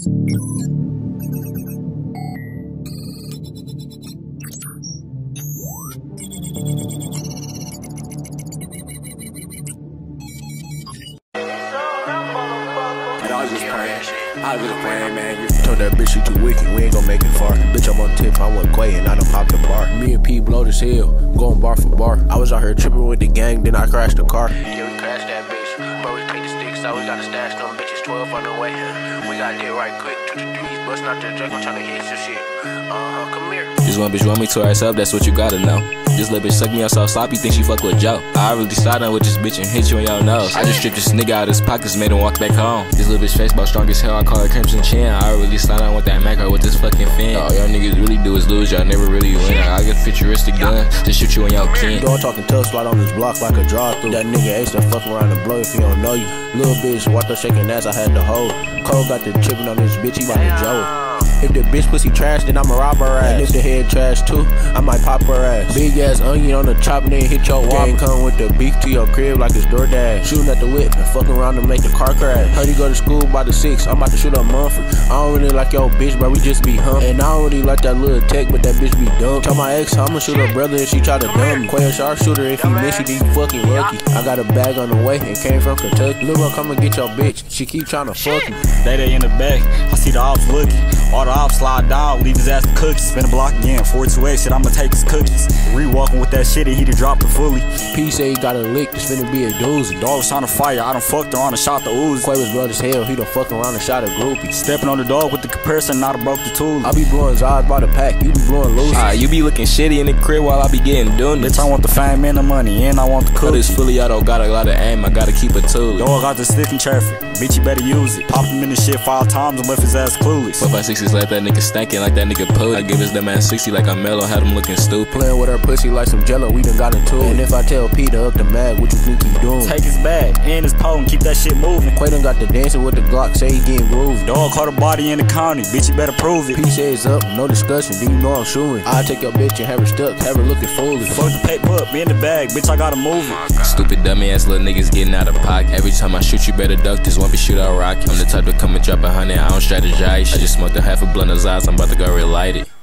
I was just. I was just man. You told that bitch too wicked. We ain't make it far. Bitch, I'm on tip. I Quay and I done popped the bar. Me and P blow this hill, going bar for bar. I was out here tripping with the gang, then I crashed the car. Yeah, we crashed that the. We gotta stash them bitches 12 on the way. We got there right quick. To threes, busting out the Drake. I'm trying to hit some shit. Uh come here. This one bitch want me to rise up, that's what you gotta know. This little bitch suck me out so sloppy, think she fuck with Joe. I really slide on with this bitch and hit you in your nose. I just stripped this nigga out of his pockets, made him walk back home. This little bitch face about strong as hell, I call her Crimson Chin. I really slide on with that macro with this fucking fin. All y'all niggas really do is lose, y'all never really win. I get futuristic gun, just shoot you in your kin. Dog talking tough, slide on this block like a draw through. That nigga ace to fuck around and blow if he don't know you. Little bitch, walked up shaking ass, I had to hold. Cole got the tripping on this bitch, he about to Joe. If the bitch pussy trash, then I'ma rob her ass. And if the head trash too, I might pop her ass. Big ass onion on the chop and then hit your wall. Gang come with the beef to your crib like it's DoorDash. Shooting at the whip and fucking around to make the car crash. Heard you go to school by the six, I'm about to shoot up Mumford. I don't really like your bitch, but we just be hump. And I don't really like that little tech, but that bitch be dumb. Tell my ex I'ma shoot her brother if she try to dumb me. Quay a sharpshooter if he miss you, then you fucking lucky. I got a bag on the way and came from Kentucky. Lil' bro, come and get your bitch. She keep trying to fuck me. They they in the back, I see the ops looking. All the ops slide down, leave his ass the cookies. Spin a block again, 428 shit, I'ma take his cookies. Re-walking with that shit, and he done dropped it fully. P say he got a lick, it's finna be a doozy. Dog was trying to fire, I done fucked her on and shot the ooze. Quay was blood as hell, he done fucking around and shot a groupie. Stepping on the dog with the comparison, not a broke the tool. I be blowing Zod by the pack, you be blowing loose. Ah, you be looking shitty in the crib while I be getting done. Bitch, I want the fame and the money, and I want the Cut cookies. this fully, I don't got a lot of aim, I gotta keep it tool. Dog got the stick in traffic, bitch, you better use it. Popped him in the shit five times and left his ass clueless. But by 60s, let that nigga stankin' like that nigga poo. I give his dumb ass 60 like I'm mellow, had him looking stupid. Playin' with her pussy like some jello, we done got into it. And if I tell Peter up the mag, what you think he doing? Take his bag and his pole and keep that shit moving. Quay done got the dancing with the Glock, say he getting groovy. Dog caught a body in the county, bitch, you better prove it. P says up, no discussion, do you know I'm shooting? I take your bitch and have her stuck, have her looking foolish. Fuck the paper up, me in the bag, bitch, I gotta move it. Stupid dummy ass little niggas getting out of pocket. Every time I shoot, you better duck. This one be shoot out rocket. I'm the type to come and drop a hundred. I don't strategize. I just smoked a half a blunt of Zaz. I'm about to go relight it.